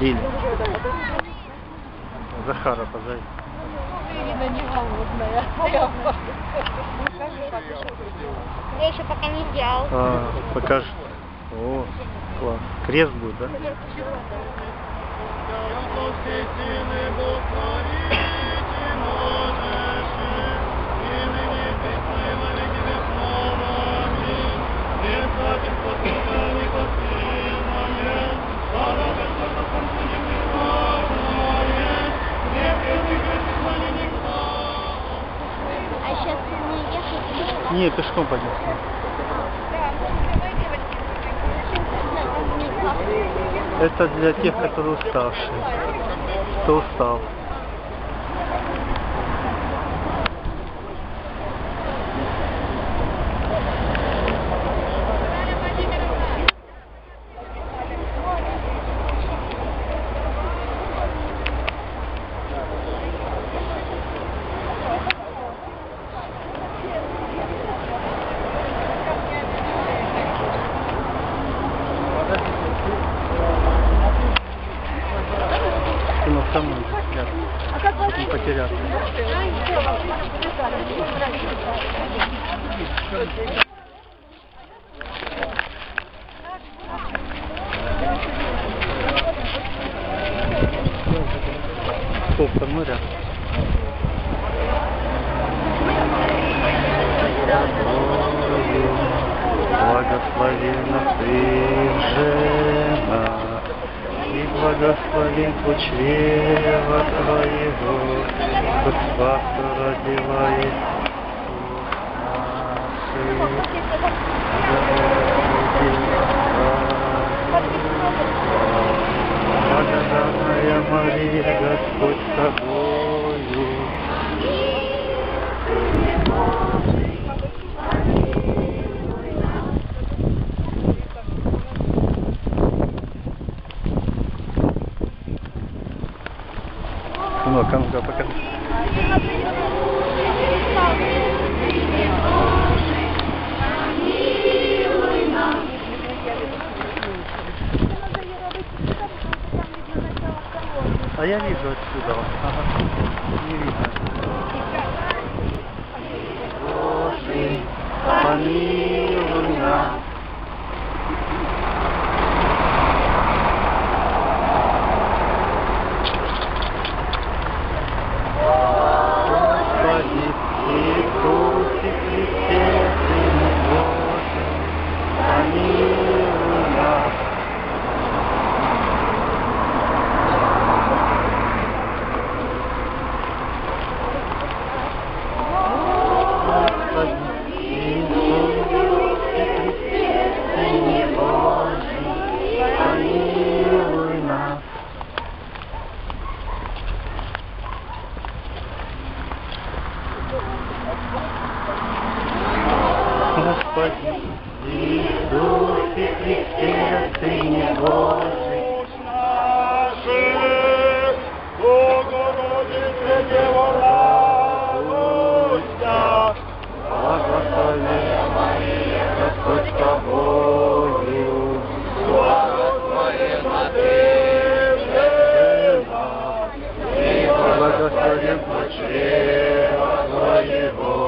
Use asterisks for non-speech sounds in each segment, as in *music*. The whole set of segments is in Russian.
Лиля. Захара позови. Ирина не голодная. Я еще пока не делал. А, покажи. О, класс. Крест будет, да? А Не, пешком пойдем. Это для тех, которые уставшие. Кто устал. Благословена ты, жена, и благословен плод чрева твоего, Хоть Спасу родила Иисус Благодатная Мария, Господь с тобою, Ну-ка, ну-ка, покажи. А я вижу отсюда. Ага. Не видно. Боже, помилуй благословен Господь с тобою, Благословена ты, жена, и благословен чрева твоего,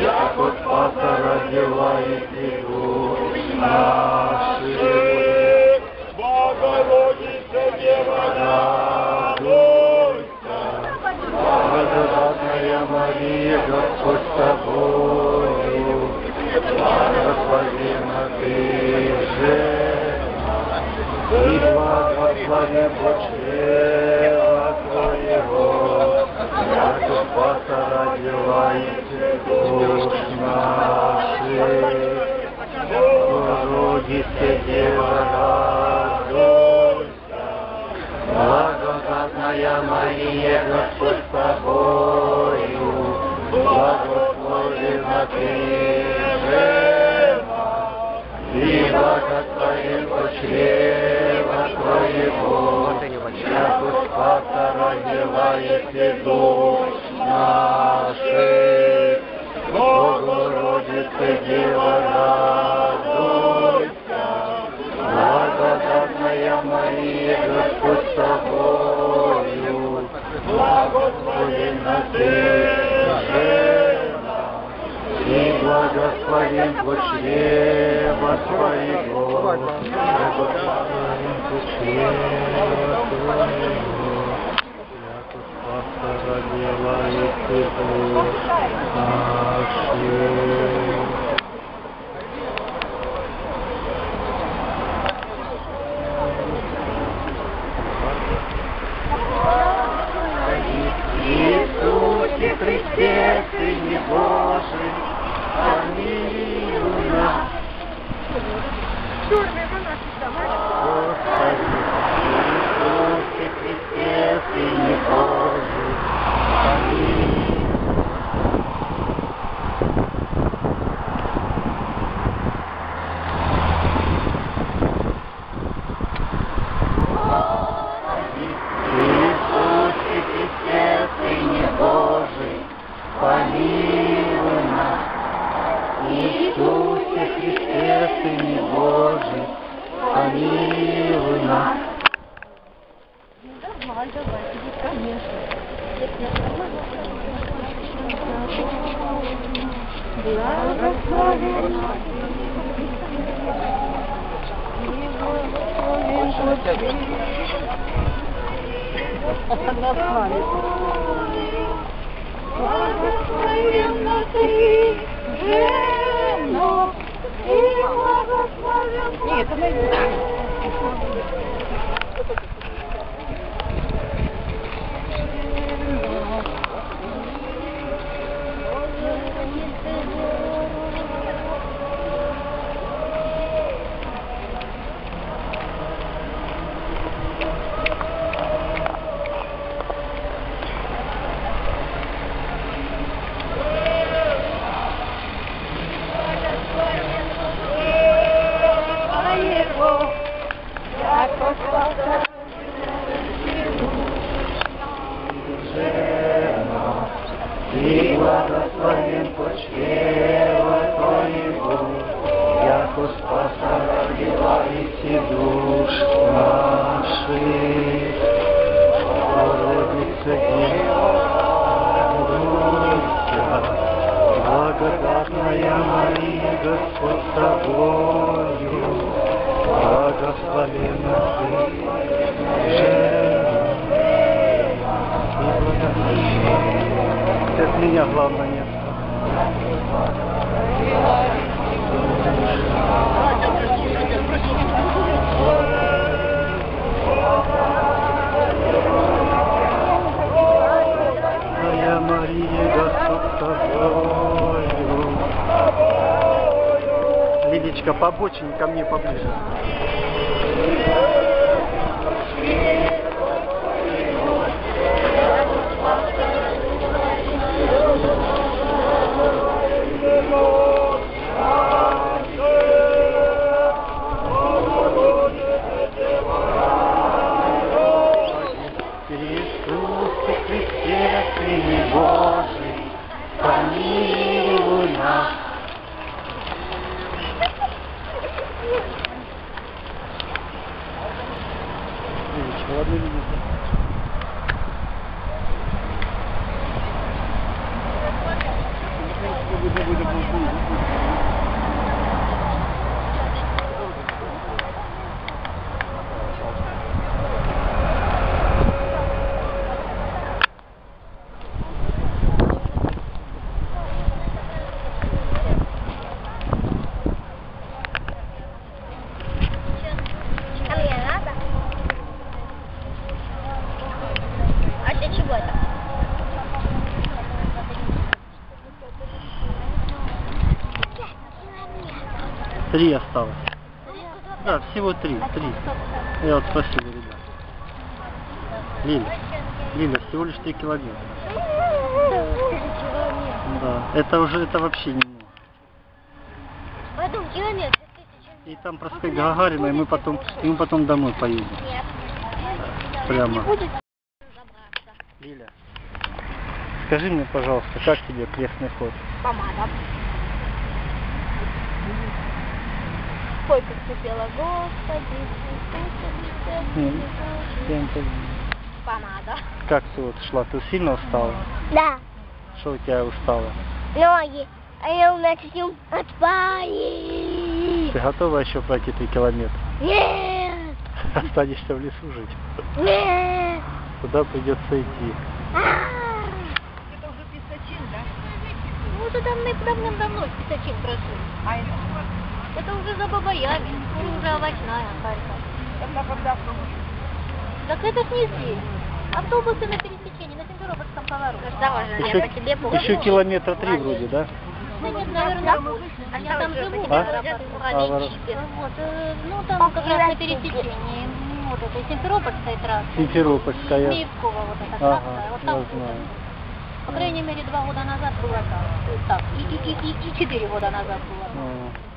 Яко Спаса родила и душ наших. Богородице, Дева, радуйся! Благодатная Мария, Господь с тобою, чрева твоего, яко Спаса родила и душ наших. Богородице, Дева, радуйся, Благодатная Мария, Господь с тобою, благословена ты жена, и благословен чрева родилаете душ наших. Богородица Дева, радуйся, благодатная Мария, Господь с тобою, благословенна ты, жена, и благословен плод чрева Твоего, благословен плод чрева Твоего, Спаса родила и Ты душ наших. Иисусе Христе, Сыне Божий, помилуй нас. Господи, Иисусе Христе, Сыне Божий, помилуй Иисусе Христе, Сыне Божий, помилуй нас. Иисусе Христе, Сыне Божий, помилуй нас. Давай, давай, конечно. Благословен. С нами. Благословенна ты, жена, и благословен Нет, это меня главное нет. Моя. Лидочка, побочень ко мне поближе. Ладно, Лидочка. А мне надо? А для чего это? Три осталось. Да, всего три, три. Я вот спросил у ребят. Лиля, Лиля, всего лишь три километра. Да. Это уже, это вообще немного. Потом километр тысяча. И там проспект Гагарина, и мы потом, и мы потом домой поедем. Прямо. Не. Лиля, скажи мне, пожалуйста, как тебе крестный ход? Помада. Ой, как ты пела, Господи, М, я не. Помада. Как ты вот шла? Ты сильно устала? Да, Что у тебя устало? ноги. А я у меня чуть отпали. Ты готова еще пройти три километра? Нет, *laughs* Останешься в лесу жить. нет. Куда придется идти? А. Это уже писачин, да? Ну, это там мы давным-давно писачин прошли. А это Это уже за Бабаями, уже овощная Харьков. это когда автобус? Так это ж не здесь. Автобусы на пересечении, на Симферопольском повороте. Еще, еще километра три вроде, да? Да нет, наверное, а я там живу, А? А. Вот, э, ну там как раз на пересечении м, вот этой Симферопольской трассы. Симферопольская. Мивкова вот эта Ага, трасса, вот я там знаю. По крайней мере, два года назад было так. Так, и, и, и, и, и четыре года назад было. так.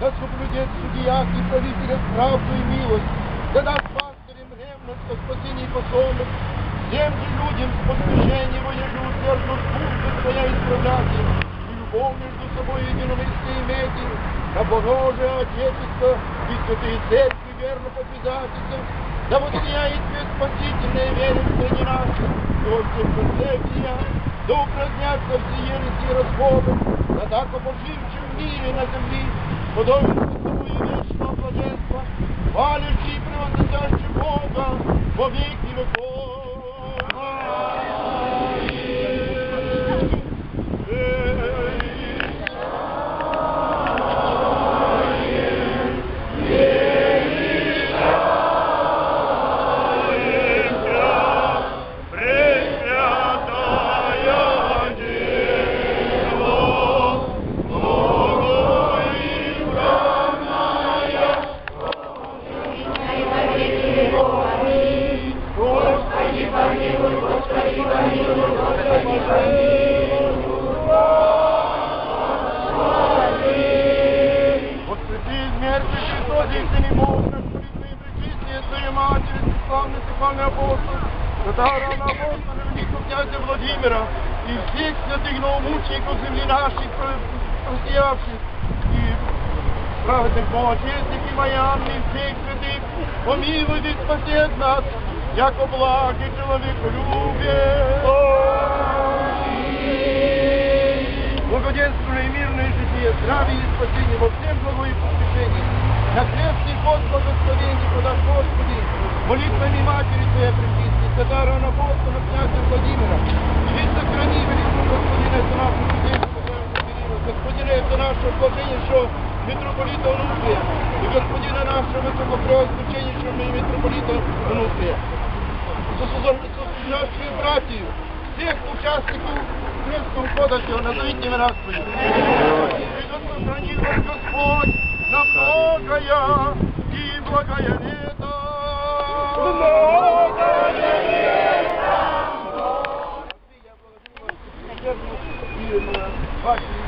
да соблюдет в судьях и правителях правду и милость, да даст пастырям ревность о спасении посолов, всем же людям с посвящением воежу утверждут пункты своя исправлять их, и любовь между собой единомыслие иметь им, да Божие Отечество и святые церкви верно подвязаться, да воссияет тебе спасительное вере в стране нашей, и во всех концепциях, да упразднятся все ереси и расходы, да так обожившим в мире на земле, подобен Христову и вечного блаженства, хвалящий и превозносящий Бога во веки веков. праведных Богочестных и Майами, и всех святых, помилуй и спасет нас, яко благий человек любит. Благоденствие и мирное житие, здравие и спасение во всем благое поспешении. На крестный ход благословений подашь Господи, молитвами Матери Твоей Пречистой, Святара Апостола князя Владимира, и ведь сохрани великого Господина, это нашу чудесную Катерину, Господина, это нашего блаженнейшего митрополита Онуфрия, и Господина нашего высокопреосвященнейшего митрополита Онуфрия. Сосуждавшие братьев, всех участников крестного сего, назовите имена свои. Вас Господь на многое и благое лето. Мы